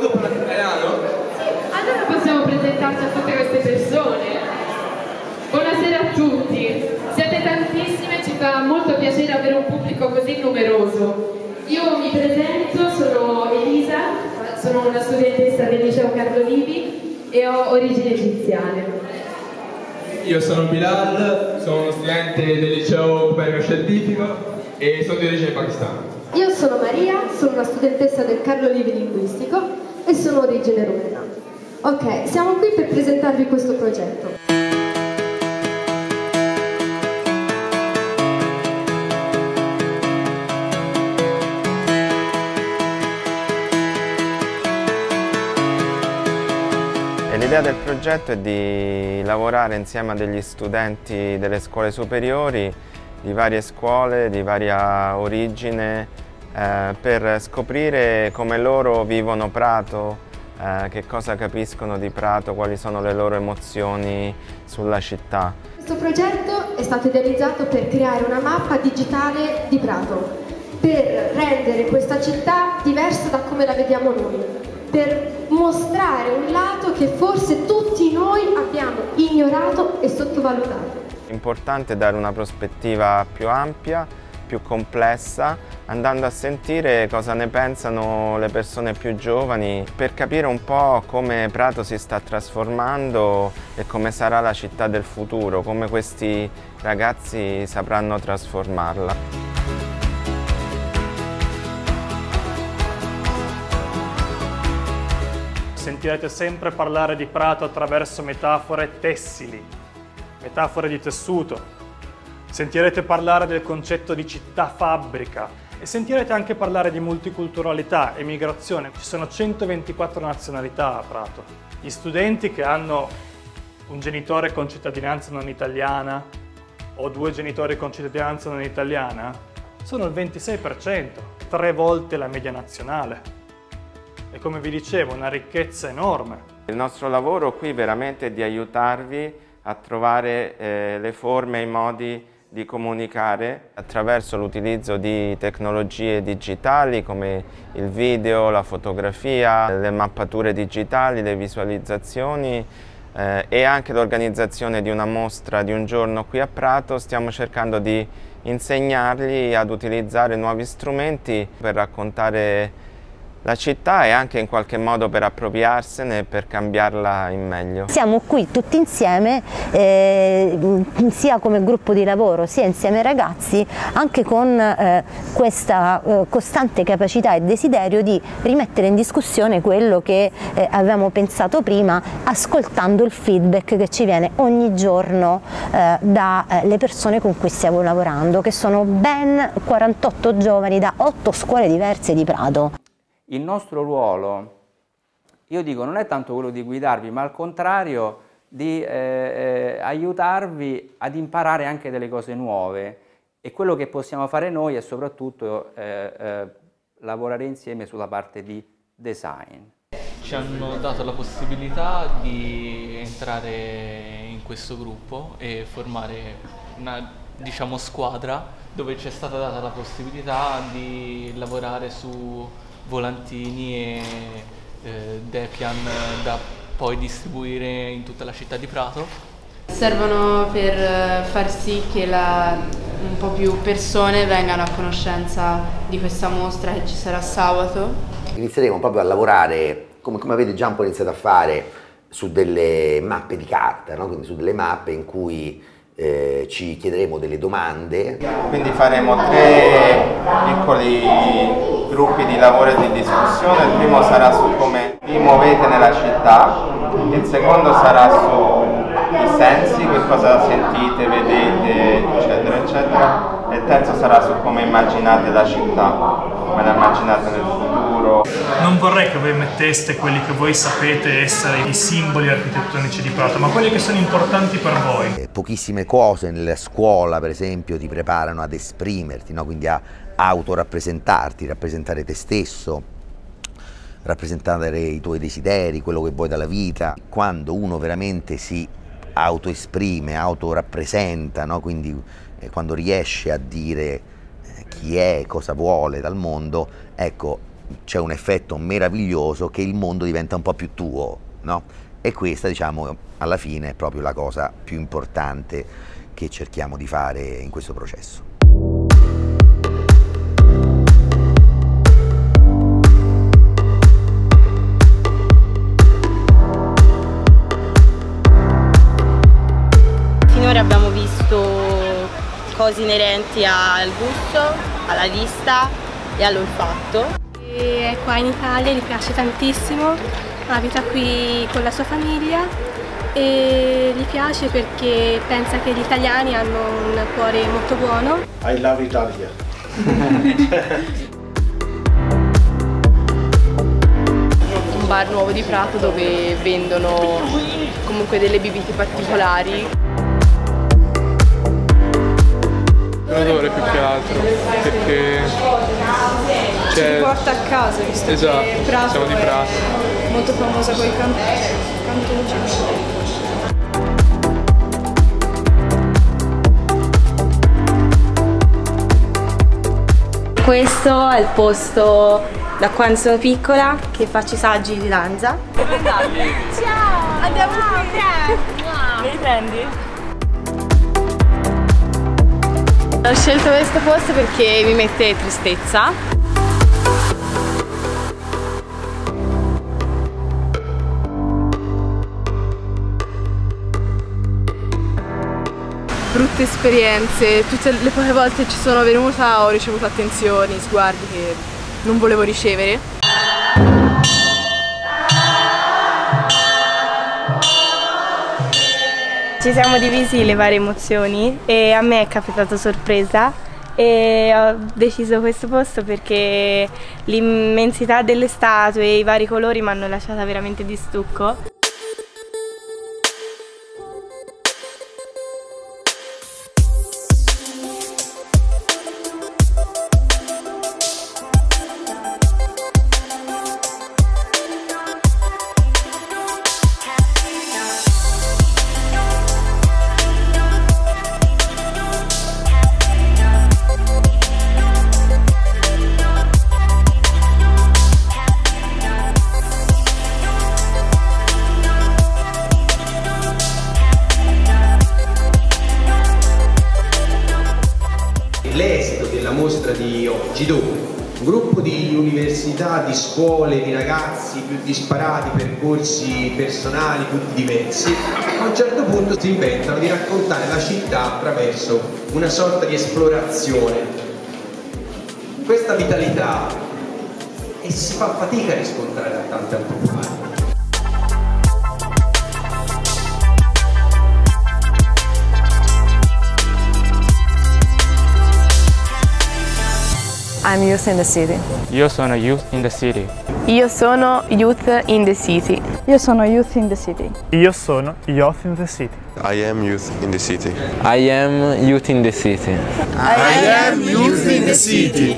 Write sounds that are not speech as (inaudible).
molto italiano? Allora possiamo presentarci a tutte queste persone. Buonasera a tutti, siete tantissime ci fa molto piacere avere un pubblico così numeroso. Io mi presento, sono Elisa, sono una studentessa del liceo Carlo Livi e ho origini egiziane. Io sono Bilal, sono studente del liceo Copernico Scientifico e sono di origine pakistana. Sono Maria, sono una studentessa del Carlo Livi Linguistico e sono origine rumena. Ok, siamo qui per presentarvi questo progetto. L'idea del progetto è di lavorare insieme a degli studenti delle scuole superiori di varie scuole, di varia origine, eh, per scoprire come loro vivono Prato, eh, che cosa capiscono di Prato, quali sono le loro emozioni sulla città. Questo progetto è stato idealizzato per creare una mappa digitale di Prato, per rendere questa città diversa da come la vediamo noi per mostrare un lato che forse tutti noi abbiamo ignorato e sottovalutato. È importante dare una prospettiva più ampia, più complessa, andando a sentire cosa ne pensano le persone più giovani per capire un po' come Prato si sta trasformando e come sarà la città del futuro, come questi ragazzi sapranno trasformarla. sentirete sempre parlare di Prato attraverso metafore tessili, metafore di tessuto. Sentirete parlare del concetto di città-fabbrica e sentirete anche parlare di multiculturalità e migrazione. Ci sono 124 nazionalità a Prato. Gli studenti che hanno un genitore con cittadinanza non italiana o due genitori con cittadinanza non italiana sono il 26%, tre volte la media nazionale e come vi dicevo una ricchezza enorme. Il nostro lavoro qui veramente è di aiutarvi a trovare eh, le forme e i modi di comunicare attraverso l'utilizzo di tecnologie digitali come il video, la fotografia, le mappature digitali, le visualizzazioni eh, e anche l'organizzazione di una mostra di un giorno qui a Prato. Stiamo cercando di insegnargli ad utilizzare nuovi strumenti per raccontare la città e anche in qualche modo per appropriarsene e per cambiarla in meglio. Siamo qui tutti insieme, eh, sia come gruppo di lavoro sia insieme ai ragazzi, anche con eh, questa eh, costante capacità e desiderio di rimettere in discussione quello che eh, avevamo pensato prima, ascoltando il feedback che ci viene ogni giorno eh, dalle persone con cui stiamo lavorando, che sono ben 48 giovani da 8 scuole diverse di Prato. Il nostro ruolo, io dico, non è tanto quello di guidarvi, ma al contrario di eh, eh, aiutarvi ad imparare anche delle cose nuove e quello che possiamo fare noi è soprattutto eh, eh lavorare insieme sulla parte di design. Ci hanno dato la possibilità di entrare in questo gruppo e formare una diciamo, squadra dove ci è stata data la possibilità di lavorare su volantini e eh, Depian da poi distribuire in tutta la città di Prato. Servono per eh, far sì che la, un po' più persone vengano a conoscenza di questa mostra che ci sarà sabato. Inizieremo proprio a lavorare, come, come avete già un po' iniziato a fare, su delle mappe di carta, no? quindi su delle mappe in cui eh, ci chiederemo delle domande. Quindi faremo tre piccoli gruppi di lavoro e di discussione, il primo sarà su come vi muovete nella città, il secondo sarà sui sensi, che cosa sentite, vedete, eccetera, eccetera, e il terzo sarà su come immaginate la città, come la immaginate nel futuro. Non vorrei che voi metteste quelli che voi sapete essere i simboli architettonici di Prato, ma quelli che sono importanti per voi. Eh, pochissime cose nella scuola, per esempio, ti preparano ad esprimerti, no? quindi a autorappresentarti, rappresentare te stesso, rappresentare i tuoi desideri, quello che vuoi dalla vita. Quando uno veramente si autoesprime, autorappresenta, no? quindi eh, quando riesce a dire eh, chi è, cosa vuole dal mondo, ecco, c'è un effetto meraviglioso che il mondo diventa un po' più tuo, no? E questa, diciamo, alla fine è proprio la cosa più importante che cerchiamo di fare in questo processo. Finora abbiamo visto cose inerenti al gusto, alla vista e all'olfatto. È qua in Italia, gli piace tantissimo, abita qui con la sua famiglia e gli piace perché pensa che gli italiani hanno un cuore molto buono. I love Italia. (laughs) Un bar nuovo di Prato dove vendono comunque delle bibite particolari. L'odore più che altro, perché Ci riporta a casa, visto Esatto, che Prato siamo di Prato. è molto famosa con i can- cantucci. Questo è il posto da quando sono piccola che faccio i saggi di danza. Ciao! Andiamo qui! Me li prendi? Ho scelto questo posto perché mi mette tristezza. Brutte esperienze, tutte le poche volte ci sono venuta ho ricevuto attenzioni, sguardi che non volevo ricevere. Ci siamo divisi le varie emozioni e a me è capitato sorpresa e ho deciso questo posto perché l'immensità delle statue e i vari colori mi hanno lasciata veramente di stucco. Dove un gruppo di università, di scuole, di ragazzi più disparati, percorsi personali tutti diversi, a un certo punto si inventano di raccontare la città attraverso una sorta di esplorazione. Questa vitalità e si fa fatica a riscontrare da tante altre parti. I'm youth in the city. Io sono Youth in the City. Io sono Youth in the City. Io sono Youth in the City. Io sono Youth in the City. I am Youth in the City. I am Youth in the City. I am Youth in the City.